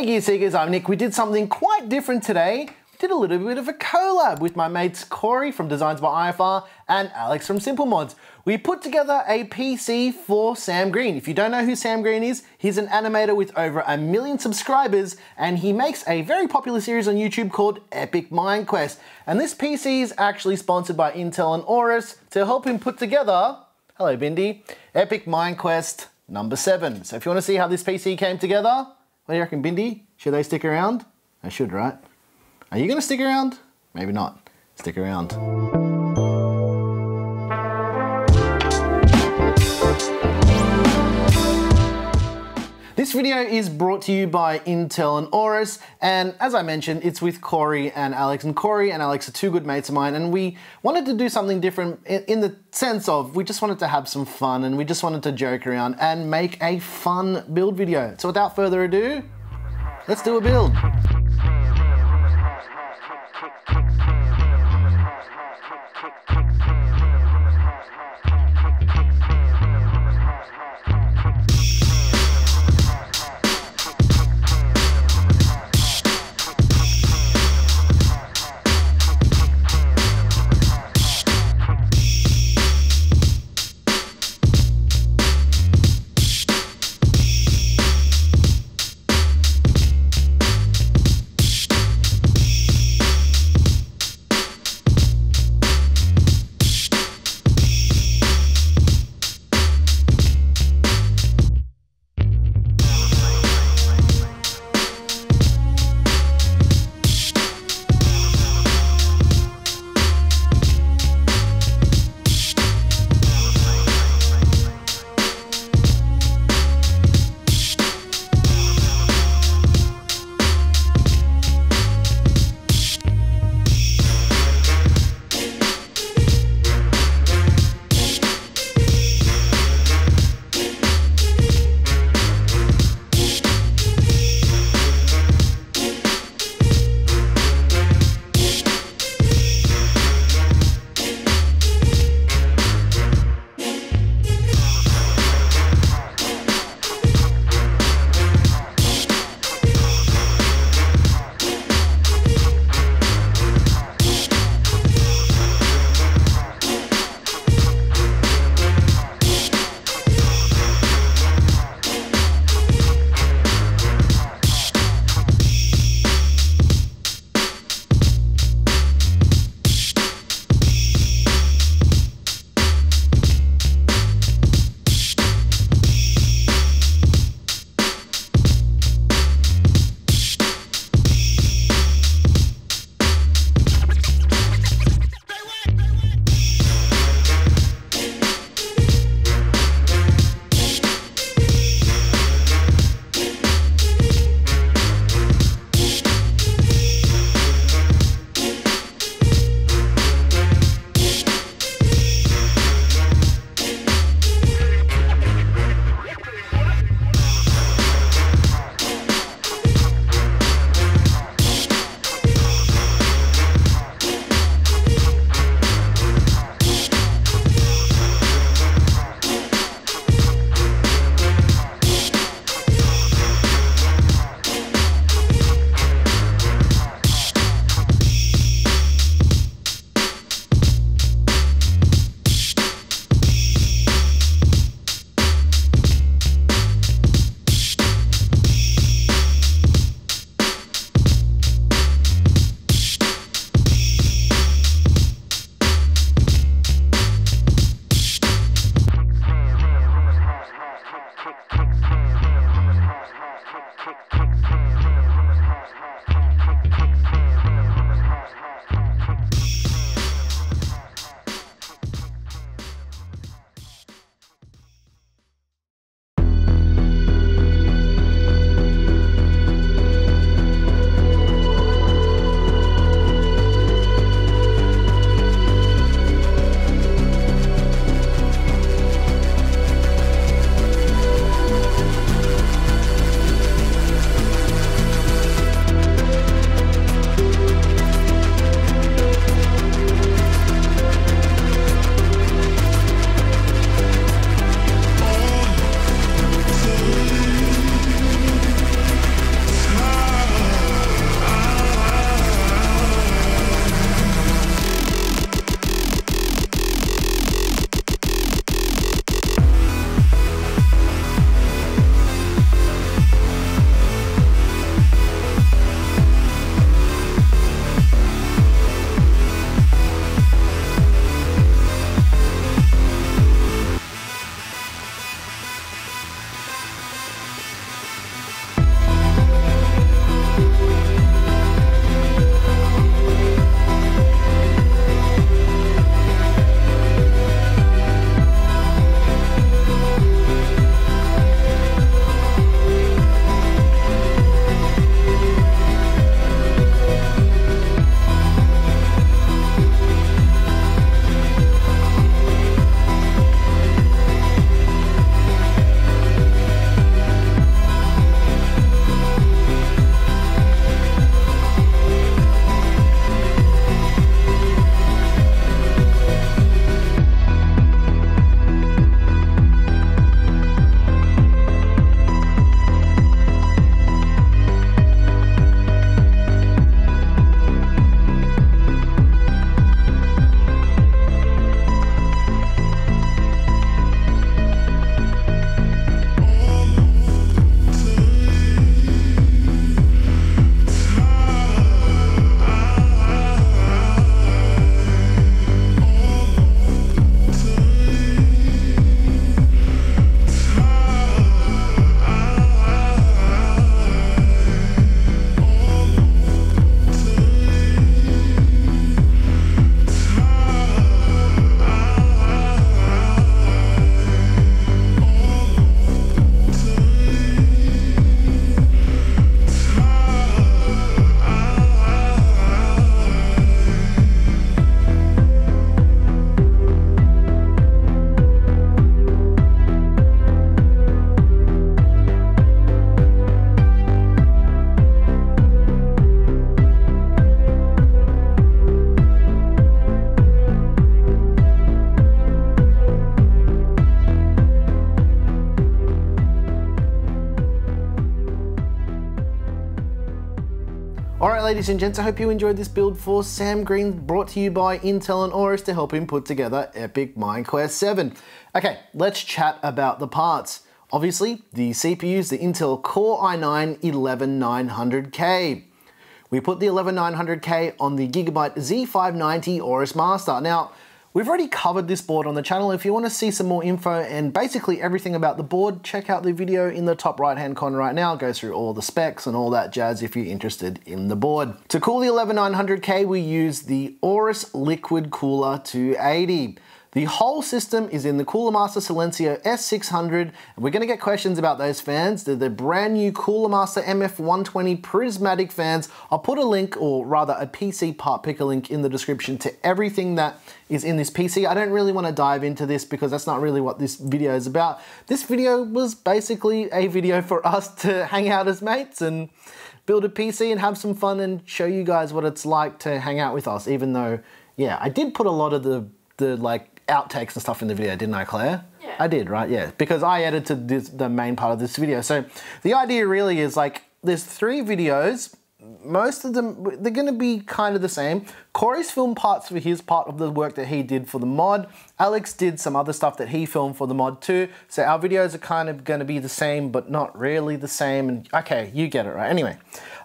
Hey Gear Seekers, I'm Nick. We did something quite different today. We did a little bit of a collab with my mates Corey from Designs by IFR and Alex from SimpleModz. We put together a PC for Sam Green. If you don't know who Sam Green is, he's an animator with over a million subscribers and he makes a very popular series on YouTube called Epic Minequest. And this PC is actually sponsored by Intel and Aorus to help him put together, hello Bindi, Epic Minequest number seven. So if you want to see how this PC came together, what do you reckon, Bindi? Should they stick around? They should, right? Are you going to stick around? Maybe not. Stick around. This video is brought to you by Intel and Aorus, and as I mentioned, it's with Corey and Alex. And Corey and Alex are two good mates of mine, and we wanted to do something different in the sense of we just wanted to have some fun and we just wanted to joke around and make a fun build video. So without further ado, let's do a build. Alright ladies and gents, I hope you enjoyed this build for Sam Green brought to you by Intel and Aorus to help him put together Epic Quest 7. Okay, let's chat about the parts. Obviously, the CPU's the Intel Core i9 11900K. We put the 11900K on the Gigabyte Z590 Aorus Master. Now, We've already covered this board on the channel. If you want to see some more info and basically everything about the board, check out the video in the top right hand corner right now. Goes through all the specs and all that jazz if you're interested in the board. To cool the 11900K, we use the Aorus Liquid Cooler 280. The whole system is in the Cooler Master Silencio S600, and we're gonna get questions about those fans. They're the brand new Cooler Master MF120 prismatic fans. I'll put a link, or rather a PC part picker link in the description to everything that is in this PC. I don't really wanna dive into this because that's not really what this video is about. This video was basically a video for us to hang out as mates and build a PC and have some fun and show you guys what it's like to hang out with us, even though, yeah, I did put a lot of the, the like outtakes and stuff in the video, didn't I, Claire? Yeah. I did, right? Yeah, because I edited this, the main part of this video. So the idea really is like, there's three videos. Most of them, they're gonna be kind of the same. Corey's filmed parts for his part of the work that he did for the mod. Alex did some other stuff that he filmed for the mod too. So our videos are kind of gonna be the same, but not really the same. And okay, you get it, right? Anyway,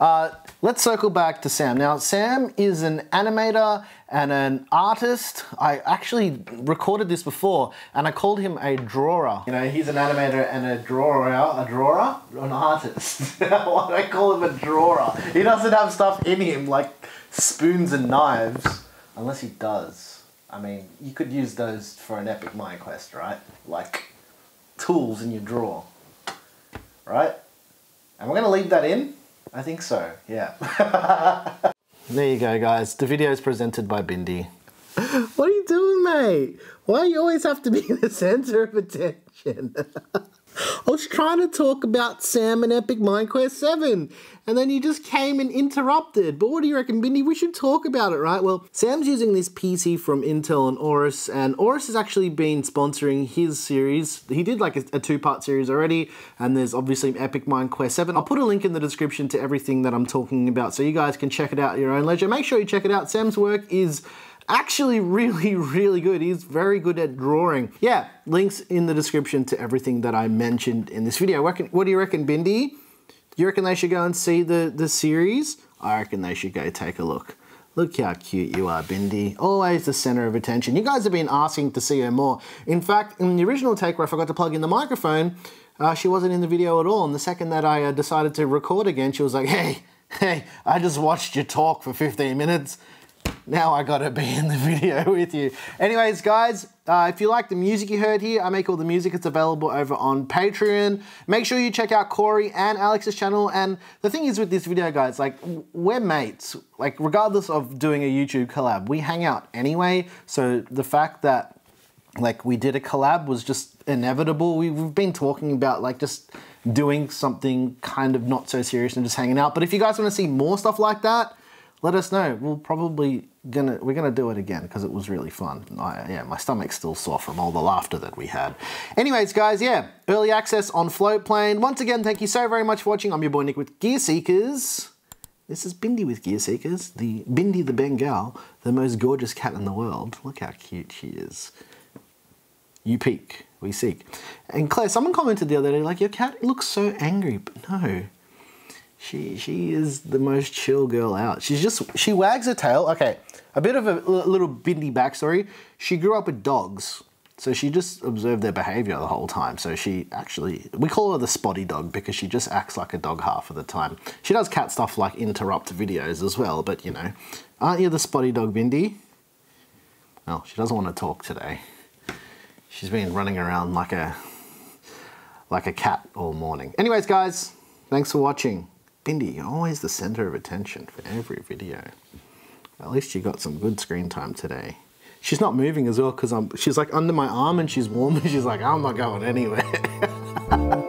uh, let's circle back to Sam. Now, Sam is an animator and an artist. I actually recorded this before and I called him a drawer. You know, he's an animator and a drawer, a drawer? An artist. Why do I call him a drawer? He doesn't have stuff in him like spoons and knives, unless he does. I mean, you could use those for an epic Minequest, right? Like tools in your drawer, right? And we're gonna leave that in? I think so, yeah. There you go, guys. The video is presented by Bindi. what are you doing, mate? Why do you always have to be the center of attention? I was trying to talk about Sam and Epic Quest 7, and then you just came and interrupted. But what do you reckon, Bindi? We should talk about it, right? Well, Sam's using this PC from Intel and Aorus, and Aorus has actually been sponsoring his series. He did like a, a two-part series already, and there's obviously Epic Quest 7. I'll put a link in the description to everything that I'm talking about, so you guys can check it out at your own leisure. Make sure you check it out. Sam's work is actually really, really good. He's very good at drawing. Yeah, links in the description to everything that I mentioned in this video. What, do you reckon, Bindi? You reckon they should go and see the, the series? I reckon they should go take a look. Look how cute you are, Bindi. Always the center of attention. You guys have been asking to see her more. In fact, in the original take where I forgot to plug in the microphone, uh, she wasn't in the video at all. And the second that I uh, decided to record again, she was like, hey, hey, I just watched you talk for 15 minutes now I gotta be in the video with you. Anyways, guys, uh, if you like the music you heard here, I make all the music. It's available over on Patreon. Make sure you check out Corey and Alex's channel. And the thing is with this video, guys, like we're mates. Like regardless of doing a YouTube collab, we hang out anyway. So the fact that like we did a collab was just inevitable. We, we've been talking about like just doing something kind of not so serious and just hanging out. But if you guys want to see more stuff like that, let us know. We'll probably gonna we're gonna do it again because it was really fun. I, yeah, my stomach's still sore from all the laughter that we had. Anyways, guys, yeah, early access on Floatplane. Once again, thank you so very much for watching. I'm your boy Nick with Gear Seekers. This is Bindi with Gear Seekers, the Bindi the Bengal, the most gorgeous cat in the world. Look how cute she is. You peek, we seek. And Claire, someone commented the other day, like, your cat looks so angry, but no. She she is the most chill girl out. She's just she wags her tail. Okay, a bit of a little Bindi backstory. She grew up with dogs, so she just observed their behavior the whole time. So she actually we call her the spotty dog because she just acts like a dog half of the time. She does cat stuff like interrupt videos as well, but you know, aren't you the spotty dog, Bindi? Well, she doesn't want to talk today. She's been running around like a like a cat all morning. Anyways, guys, thanks for watching. Bindi, you're always the center of attention for every video. At least you got some good screen time today. She's not moving as well because I'm she's like under my arm and she's warm and she's like, I'm not going anywhere.